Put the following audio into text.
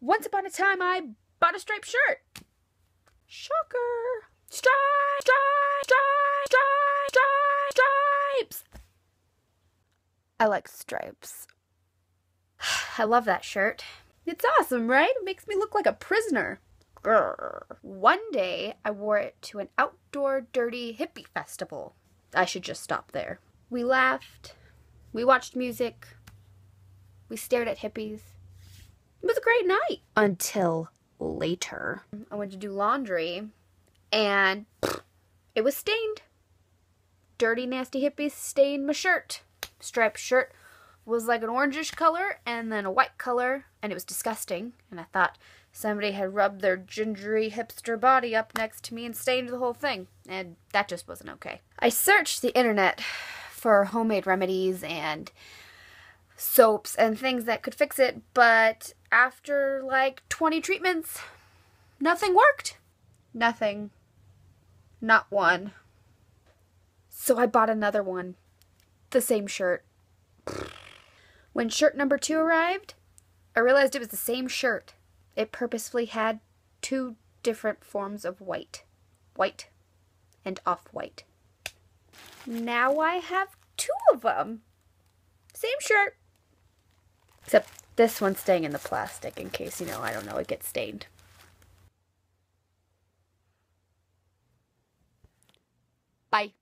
Once upon a time, I bought a striped shirt. Shocker. Stripe, stripe, stripe, stripe, stripe, stripes. I like stripes. I love that shirt. It's awesome, right? It makes me look like a prisoner. Grr. One day, I wore it to an outdoor dirty hippie festival. I should just stop there. We laughed. We watched music. We stared at hippies. It was a great night. Until later. I went to do laundry and it was stained. Dirty, nasty hippies stained my shirt. Striped shirt was like an orangish color and then a white color, and it was disgusting. And I thought somebody had rubbed their gingery hipster body up next to me and stained the whole thing, and that just wasn't okay. I searched the internet for homemade remedies and soaps and things that could fix it, but after like 20 treatments, nothing worked. Nothing. Not one. So I bought another one. The same shirt. When shirt number two arrived, I realized it was the same shirt. It purposefully had two different forms of white white and off white. Now I have two of them. Same shirt. Except this one's staying in the plastic in case, you know, I don't know, it gets stained. Bye.